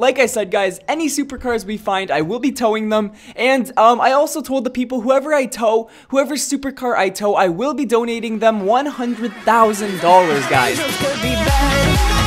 Like I said, guys, any supercars we find, I will be towing them. And um, I also told the people, whoever I tow, whoever supercar I tow, I will be donating them $100,000, guys.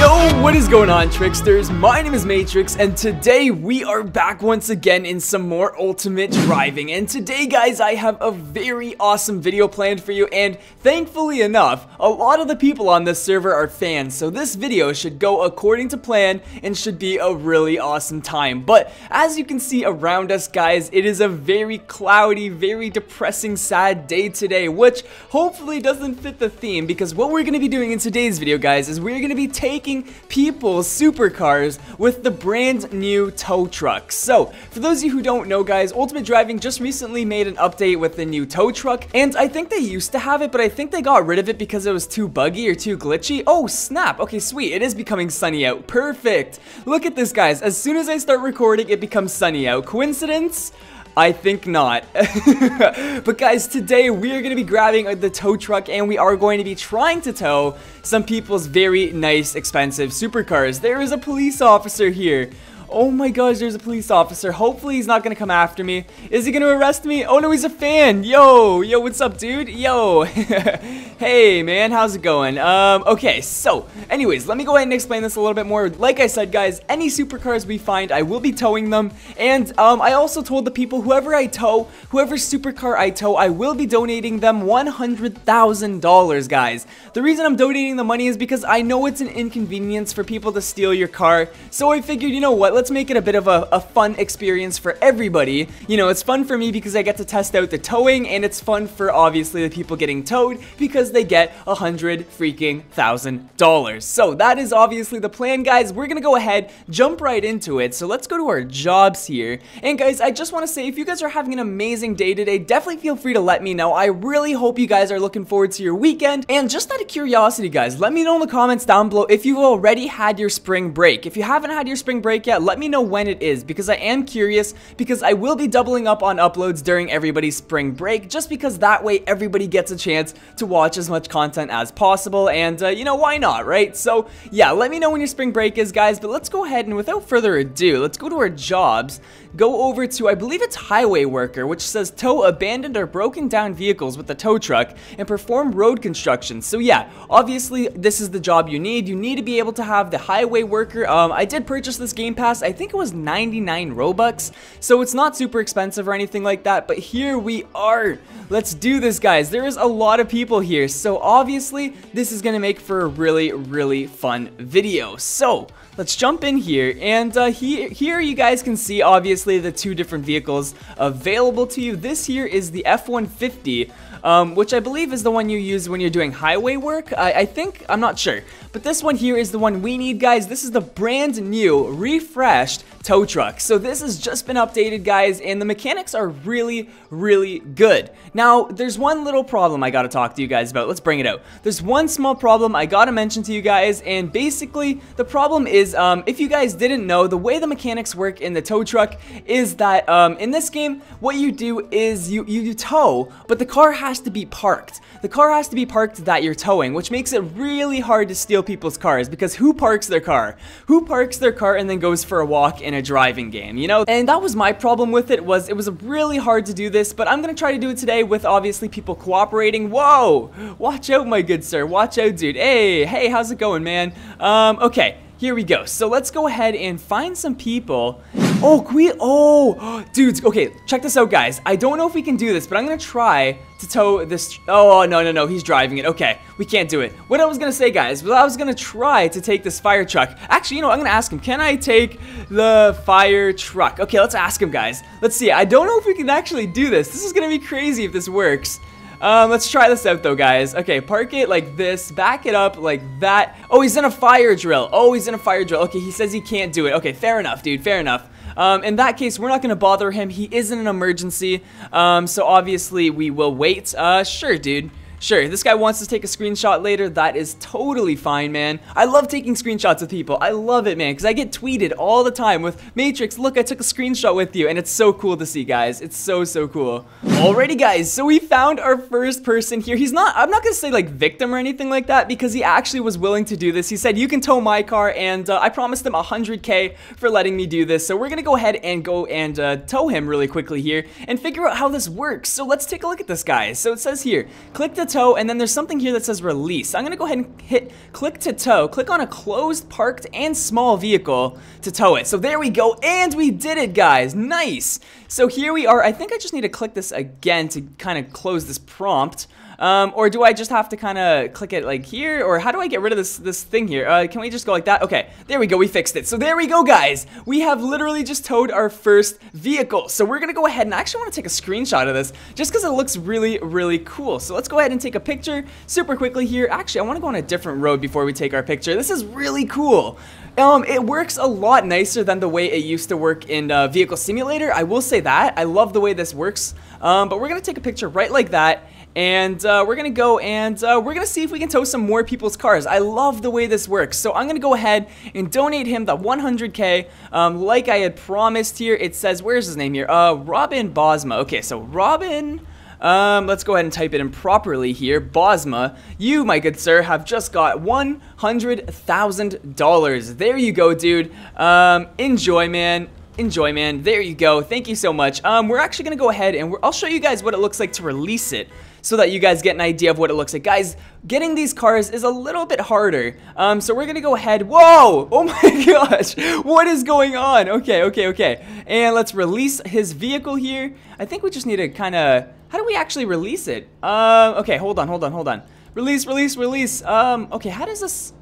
Yo, what is going on, Tricksters? My name is Matrix, and today we are back once again in some more Ultimate Driving. And today, guys, I have a very awesome video planned for you, and thankfully enough, a lot of the people on this server are fans, so this video should go according to plan and should be a really awesome time. But as you can see around us, guys, it is a very cloudy, very depressing, sad day today, which hopefully doesn't fit the theme, because what we're going to be doing in today's video, guys, is we're going to be taking making people's supercars with the brand new tow truck. So, for those of you who don't know guys, Ultimate Driving just recently made an update with the new tow truck, and I think they used to have it, but I think they got rid of it because it was too buggy or too glitchy. Oh, snap. Okay, sweet. It is becoming sunny out. Perfect. Look at this, guys. As soon as I start recording, it becomes sunny out. Coincidence? I think not. but guys, today we are going to be grabbing the tow truck and we are going to be trying to tow some people's very nice, expensive supercars. There is a police officer here. Oh my gosh, there's a police officer. Hopefully he's not gonna come after me. Is he gonna arrest me? Oh no, he's a fan. Yo, yo, what's up, dude? Yo. hey, man, how's it going? Um, okay, so, anyways, let me go ahead and explain this a little bit more. Like I said, guys, any supercars we find, I will be towing them. And, um, I also told the people, whoever I tow, whoever supercar I tow, I will be donating them $100,000, guys. The reason I'm donating the money is because I know it's an inconvenience for people to steal your car. So I figured, you know what, let's make it a bit of a, a, fun experience for everybody. You know, it's fun for me because I get to test out the towing, and it's fun for obviously the people getting towed because they get a hundred freaking thousand dollars. So that is obviously the plan, guys. We're gonna go ahead, jump right into it. So let's go to our jobs here. And guys, I just want to say, if you guys are having an amazing day today, definitely feel free to let me know. I really hope you guys are looking forward to your weekend. And just out of curiosity, guys, let me know in the comments down below if you've already had your spring break. If you haven't had your spring break yet, let me know when it is because I am curious because I will be doubling up on uploads during everybody's spring break just because that way everybody gets a chance to watch as much content as possible and uh, you know why not right? So yeah let me know when your spring break is guys but let's go ahead and without further ado let's go to our jobs go over to I believe it's highway worker which says tow abandoned or broken down vehicles with a tow truck and perform road construction. So yeah obviously this is the job you need. You need to be able to have the highway worker. Um, I did purchase this game pass. I think it was 99 Robux, so it's not super expensive or anything like that, but here we are. Let's do this, guys. There is a lot of people here, so obviously this is going to make for a really, really fun video. So, let's jump in here. And uh, he, here you guys can see obviously the two different vehicles available to you this here is the F-150 um, which I believe is the one you use when you're doing highway work. I, I think, I'm not sure. But this one here is the one we need, guys. This is the brand new, refreshed tow truck. So this has just been updated, guys, and the mechanics are really, really good. Now, there's one little problem I gotta talk to you guys about. Let's bring it out. There's one small problem I gotta mention to you guys, and basically, the problem is, um, if you guys didn't know, the way the mechanics work in the tow truck is that, um, in this game, what you do is you, you, you tow, but the car has has to be parked. The car has to be parked that you're towing, which makes it really hard to steal people's cars because who parks their car? Who parks their car and then goes for a walk in a driving game, you know? And that was my problem with it was it was really hard to do this, but I'm gonna try to do it today with obviously people cooperating. Whoa! Watch out, my good sir. Watch out, dude. Hey, hey, how's it going, man? Um, okay. Here we go. So let's go ahead and find some people. Oh, can we? Oh, dudes. Okay, check this out, guys. I don't know if we can do this, but I'm gonna try to tow this. Oh, no, no, no. He's driving it. Okay, we can't do it. What I was gonna say, guys, was I was gonna try to take this fire truck. Actually, you know, I'm gonna ask him. Can I take the fire truck? Okay, let's ask him, guys. Let's see. I don't know if we can actually do this. This is gonna be crazy if this works. Um, let's try this out though, guys. Okay, park it like this, back it up like that. Oh, he's in a fire drill. Oh, he's in a fire drill. Okay, he says he can't do it. Okay, fair enough, dude, fair enough. Um, in that case, we're not going to bother him. He is in an emergency, um, so obviously we will wait. Uh, sure, dude. Sure, this guy wants to take a screenshot later. That is totally fine, man. I love taking screenshots with people. I love it, man, because I get tweeted all the time with Matrix, look, I took a screenshot with you, and it's so cool to see, guys. It's so, so cool. Alrighty, guys, so we found our first person here. He's not, I'm not going to say, like, victim or anything like that, because he actually was willing to do this. He said, you can tow my car, and uh, I promised him 100k for letting me do this. So we're going to go ahead and go and uh, tow him really quickly here and figure out how this works. So let's take a look at this, guys. So it says here, click to tow, and then there's something here that says release. I'm to go ahead and hit click to tow. Click on a closed, parked, and small vehicle to tow it. So there we go, and we did it, guys. Nice. So here we are. I think I just need to click this again to kind of close this prompt. Um, or do I just have to kind of click it like here? Or how do I get rid of this this thing here? Uh, can we just go like that? Okay, there we go. We fixed it. So there we go, guys. We have literally just towed our first vehicle. So we're going to go ahead and I actually want to take a screenshot of this just because it looks really, really cool. So let's go ahead and take a picture super quickly here. Actually, I want to go on a different road before we take our picture. This is really cool. Um, it works a lot nicer than the way it used to work in uh, Vehicle Simulator. I will say that. I love the way this works. Um, but we're going to take a picture right like that and uh, we're gonna go and uh, we're gonna see if we can tow some more people's cars. I love the way this works, so I'm gonna go ahead and donate him the 100k, um, like I had promised here. It says, where's his name here? Uh, Robin Bosma. Okay, so Robin. Um, let's go ahead and type it in properly here. Bosma, you, my good sir, have just got $100,000. There you go, dude. Um, enjoy, man enjoy man there you go thank you so much um we're actually gonna go ahead and I'll show you guys what it looks like to release it so that you guys get an idea of what it looks like. Guys, getting these cars is a little bit harder. Um, so we're gonna go ahead. Whoa! Oh my gosh! What is going on? Okay, okay, okay. And let's release his vehicle here. I think we just need to kind of. How do we actually release it? Um, okay, hold on, hold on, hold on. Release, release, release. Um, okay, how does this?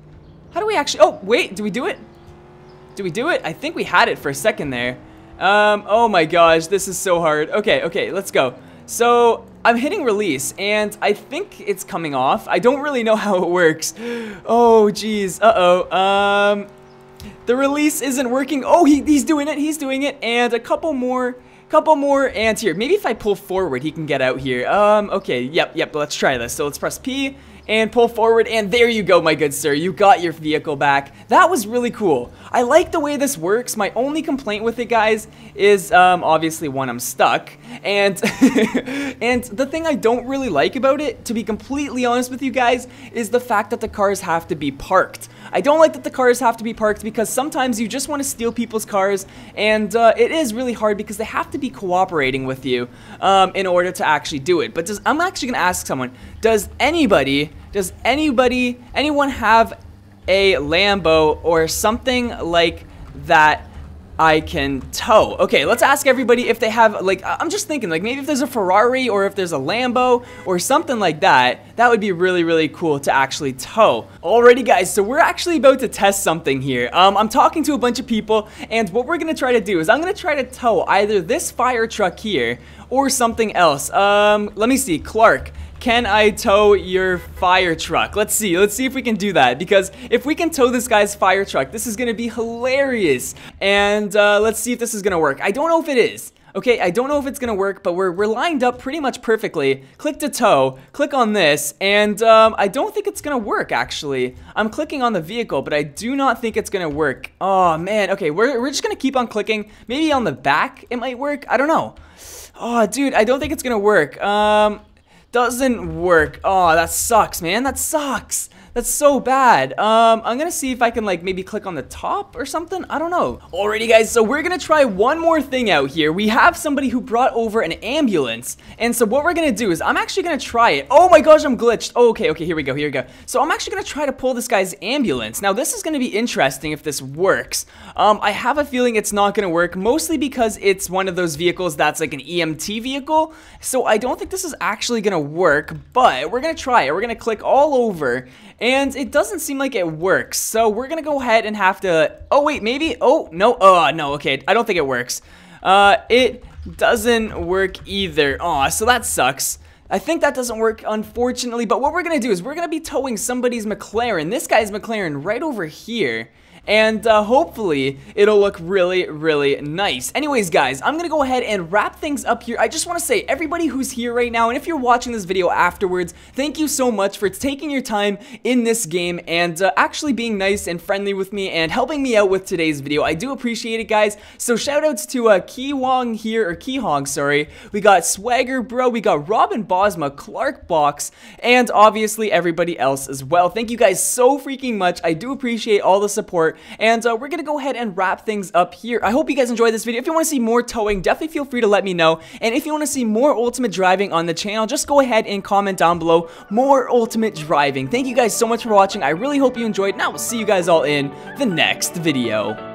How do we actually? Oh, wait, do we do it? Do we do it? I think we had it for a second there. Um, oh my gosh, this is so hard. Okay, okay, let's go. So I'm hitting release and I think it's coming off. I don't really know how it works. Oh, geez. Uh-oh. Um, the release isn't working. Oh, he, he's doing it. He's doing it. And a couple more couple more and here maybe if I pull forward he can get out here um okay yep yep let's try this so let's press P and pull forward and there you go my good sir. You got your vehicle back. That was really cool. I like the way this works. My only complaint with it guys is um, obviously one I'm stuck. And and the thing I don't really like about it to be completely honest with you guys is the fact that the cars have to be parked. I don't like that the cars have to be parked because sometimes you just want to steal people's cars and uh, it is really hard because they have to be cooperating with you um, in order to actually do it. But does, I'm actually going to ask someone, does anybody, does anybody, anyone have a Lambo or something like that I can tow. Okay, let's ask everybody if they have, like, I'm just thinking, like, maybe if there's a Ferrari or if there's a Lambo or something like that, that would be really, really cool to actually tow. Alrighty, guys, so we're actually about to test something here. Um, I'm talking to a bunch of people, and what we're gonna try to do is I'm gonna try to tow either this fire truck here or something else. Um, let me see, Clark. Can I tow your fire truck? Let's see. Let's see if we can do that. Because if we can tow this guy's fire truck, this is going to be hilarious. And uh, let's see if this is going to work. I don't know if it is. Okay, I don't know if it's gonna work, but we're, we're lined up pretty much perfectly. Click to tow, click on this, and um, I don't think it's gonna work, actually. I'm clicking on the vehicle, but I do not think it's gonna work. Oh, man, okay, we're, we're just gonna keep on clicking. Maybe on the back it might work, I don't know. Oh, dude, I don't think it's gonna work. Um, doesn't work. Oh, that sucks, man. That sucks. That's so bad. Um, I'm gonna see if I can like maybe click on the top or something. I don't know. Alrighty guys, so we're gonna try one more thing out here. We have somebody who brought over an ambulance. And so what we're gonna do is I'm actually gonna try it. Oh my gosh, I'm glitched. Oh, okay, okay, here we go, here we go. So I'm actually gonna try to pull this guy's ambulance. Now this is gonna be interesting if this works. Um, I have a feeling it's not gonna work, mostly because it's one of those vehicles that's like an EMT vehicle. So I don't think this is actually gonna work, but we're gonna try it. We're gonna click all over and it doesn't seem like it works. So we're gonna go ahead and have to, oh wait, maybe, oh, no, oh, no, okay, I don't think it works. Uh, it doesn't work either. Aw, so that sucks. I think that doesn't work, unfortunately, but what we're gonna do is we're gonna be towing somebody's McLaren. This guy's McLaren right over here. And uh, hopefully it'll look really, really nice. Anyways, guys, I'm gonna go ahead and wrap things up here. I just want to say, everybody who's here right now, and if you're watching this video afterwards, thank you so much for taking your time in this game and uh, actually being nice and friendly with me and helping me out with today's video. I do appreciate it, guys. So shoutouts to uh, Ki Wong here, or Ki Hong, sorry. We got Swagger Bro, we got Robin Bosma, Clark Box, and obviously everybody else as well. Thank you guys so freaking much. I do appreciate all the support, and uh, we're gonna go ahead and wrap things up here. I hope you guys enjoyed this video. If you want to see more towing, definitely feel free to let me know. And if you want to see more Ultimate Driving on the channel, just go ahead and comment down below more Ultimate Driving. Thank you guys so much for watching. I really hope you enjoyed, and I will see you guys all in the next video.